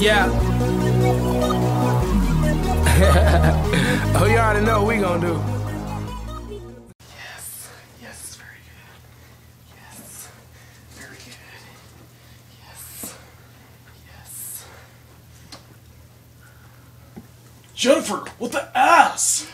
Yeah. oh, you already know what we gonna do. Yes, yes, very good. Yes, very good. Yes, yes. Jennifer, what the ass?